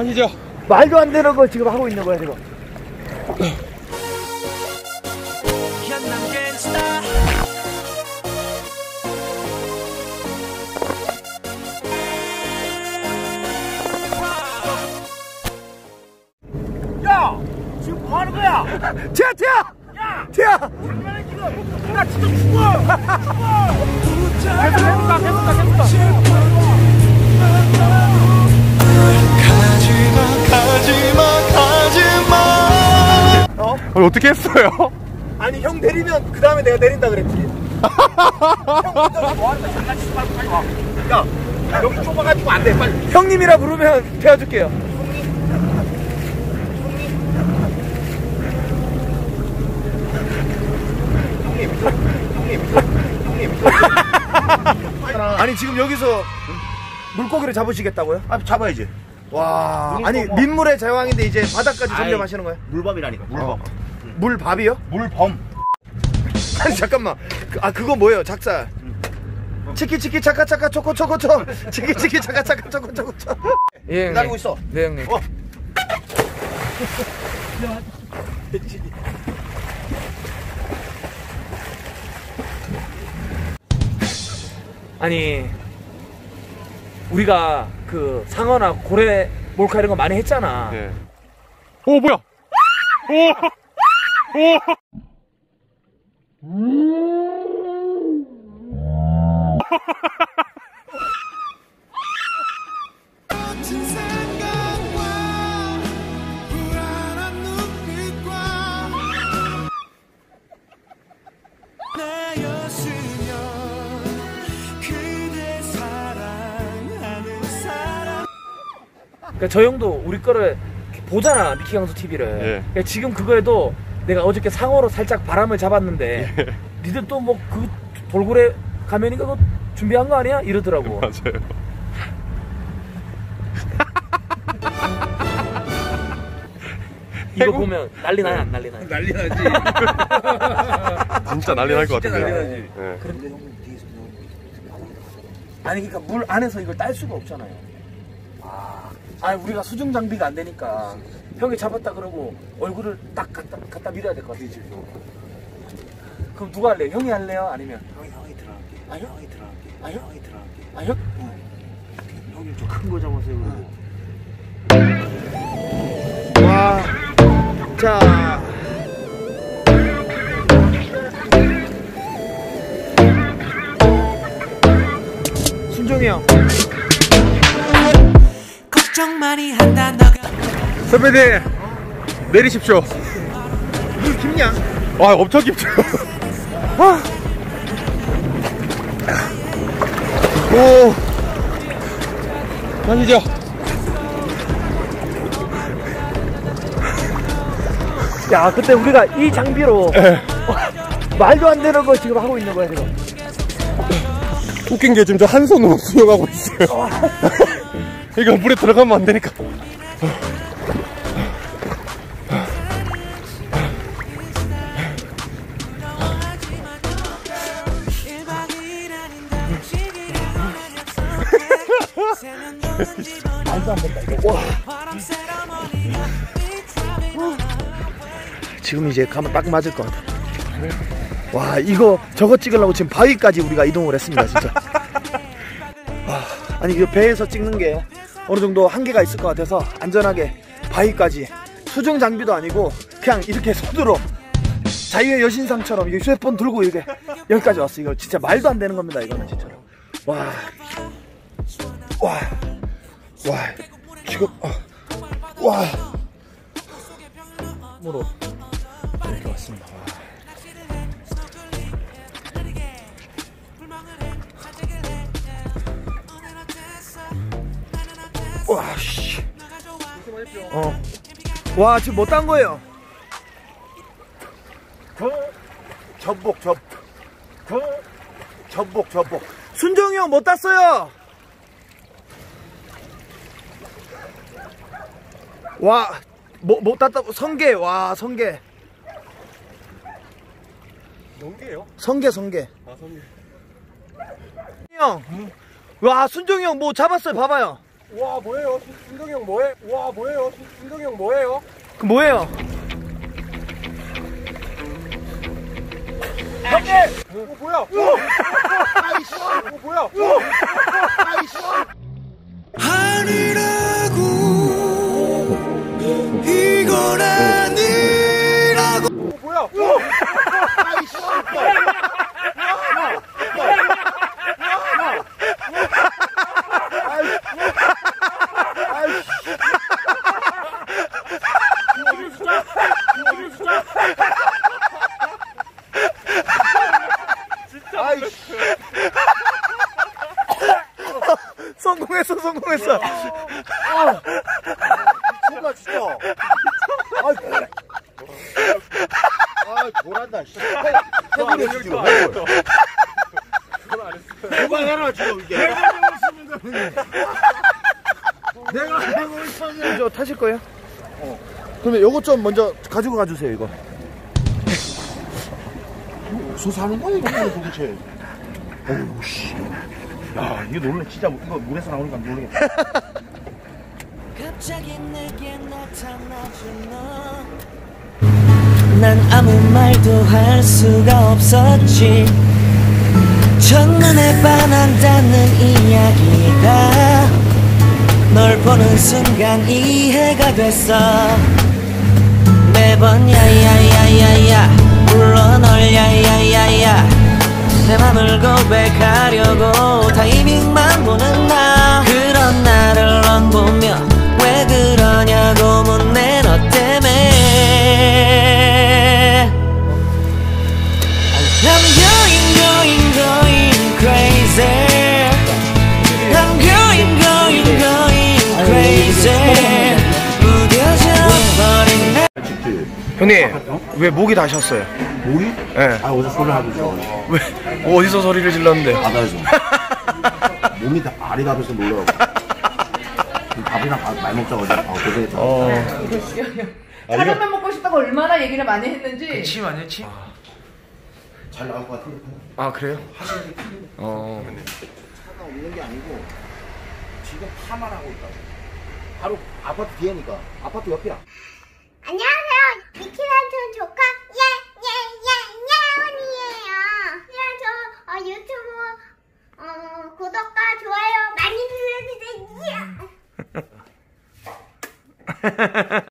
가시죠. 말도 안 되는 거 지금 하고 있는 거야 지금. 야! 지금 뭐 하는 거야? 티야 티야 야! 티야. 지금! 나 진짜 죽어! 죽어! 어? 아니, 어떻게 했어요? 아니 형 내리면 그 다음에 내가 내린다 그랬지. 형 혼자 뭐 하는 거야? 장난치지 말고 빨리 와. 야! 여기 좁아가지고 안 돼, 빨리. 형님이라 부르면 태워줄게요. 아니 지금 여기서 물고기를 잡으시겠다고요? 아 잡아야지. 와 아니. 민물의 제왕인데 이제 바닥까지. 점령하시는 거예요? 물범이라니까. 물범. 물밥이요? 물범. 아니 잠깐만 그- 아 그거 뭐예요 작살 치키 치키 차카 차카 초코 초코 초 치키 치키 차카 차카 초코 초코 초 예, 기다리고 있어. 네 형님 어. 아니 우리가 그 상어나 고래 몰카 이런 거 많이 했잖아 예. 오, 뭐야? 오! 오! 그러니까 저 형도 우리 거를 보잖아 미키 강수 TV를 예. 그러니까 지금 그거에도 내가 어저께 상어로 살짝 바람을 잡았는데 니들 또 뭐 그 돌고래 가면인가 그거 준비한 거 아니야? 이러더라고 맞아요. 이거 보면 난리 나야 안 난리 나요? 난리 나지. 진짜 난리 날 것 진짜 같은데. 난리 나지. 예. 아니 그러니까 물 안에서 이걸 딸 수가 없잖아요. 아, 아니 우리가 수중 장비가 안 되니까 형이 잡았다 그러고 얼굴을 딱 갖다 갖다 밀어야 될 것 같아 지금. 그럼 누가 할래? 형이 할래요? 아니면 형이 형이 들어갈게. 아, 형? 형이 들어갈게. 아, 형? 형이 들어갈게. 아 형? 형님 좀큰거 잡으세요. 와, 자. 순종이 형. 걱정 많이 한다 너가 선배님, 내리십시오. 물 깊냐? 아, 엄청 깊죠? 오. 가시죠. 야, 그때 우리가 이 장비로 말도 안 되는 거 지금 하고 있는 거야, 지금. 웃긴 게 지금 저 한 손으로 수영하고 있어요. 이거 물에 들어가면 안 되니까. 지금 이제 가면 딱 맞을 것 같아. 와, 이거 저거 찍으려고 지금 바위까지 우리가 이동을 했습니다, 진짜. 와, 아니 이 배에서 찍는 게 어느 정도 한계가 있을 것 같아서 안전하게 바위까지 수중 장비도 아니고 그냥 이렇게 손으로 자유의 여신상처럼 이게 휴대폰 들고 이렇게 여기까지 왔어. 이거 진짜 말도 안 되는 겁니다, 이거는 진짜로. 와, 와, 와, 지금, 어, 와, 으로 이렇게 왔습니다. 와. 와, 씨. 어. 와, 지금 뭐딴 거예요? 전복, 전, 전복, 전복. 순정이 형뭐 땄어요? 와, 뭐, 뭐 땄다, 성게, 와, 성게. 연계요? 성게, 성게. 아, 선배. 형, 와, 순정이 형 뭐 잡았어요, 봐봐요. 와 뭐예요? 준동이 형 뭐해? 와 뭐예요? 준동이 형 뭐예요? 그 뭐예요? 어 뭐야? 어 뭐야? 이건 성공했어 성공했어. 정말 진짜. 아, 돌았다. 씨. 해보려 지금. 누가 해라 지금 이게. 내가 해보고 있었는데. 저 타실 거예요? 어. 그러면 요거 좀 먼저 가지고 가주세요 이거. 무슨 사는 거야 이거 도대체. 어우 씨. 야 이거 놀래 진짜 이거 물에서 나오니까 모르겠다. 너난 아무 말도 할 수가 없었지. 첫눈에 반한다는 이야기가 널 보는 순간 이해가 됐어. 매번 야야야야야 불러 널 야야야야 내 맘을 고백하려고 타이밍만 보는 나. 그런 나를 넌 보며 왜 그러냐고 묻네 너 때문에. I'm going going going crazy. I'm going going going crazy. 무뎌져 버린 내 형님 왜 목이 다셨어요? 목이? 예. 아 어제 소리 하고 있어. 왜 어디서 소리를 질렀는데? 바다에서. 몸이 다 발이 다쳐서 놀라고. 밥이랑 밥 많이 먹자고. 아 고생했다. 짜장면 먹고 싶다고 얼마나 얘기를 많이 했는지 침 아니에요 침? 잘 나올 것 같아. 아 그래요? 어. 차가 없는 게 아니고 지금 파만 하고 있다고. 바로 아파트 뒤에니까. 아파트 옆이야. 안녕하세요. 미키란촌 조카 예예예예원이에요. 그냥 저 어, 유튜브 어, 구독과 좋아요 많이 눌러주세요.